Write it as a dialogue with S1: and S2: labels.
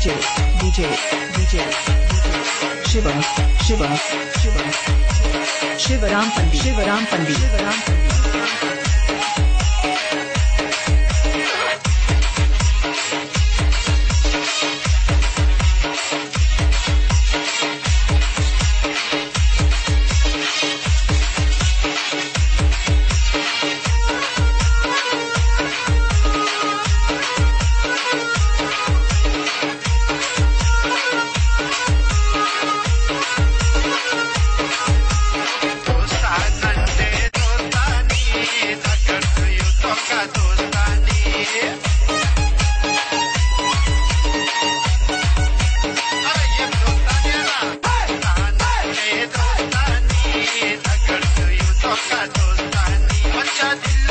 S1: DJ, DJ, DJ, Shiva, Shiva, Shiva, Shiva Shivaram Pandi, Shivaram
S2: Pandi, Shivaram Pandi. Latina.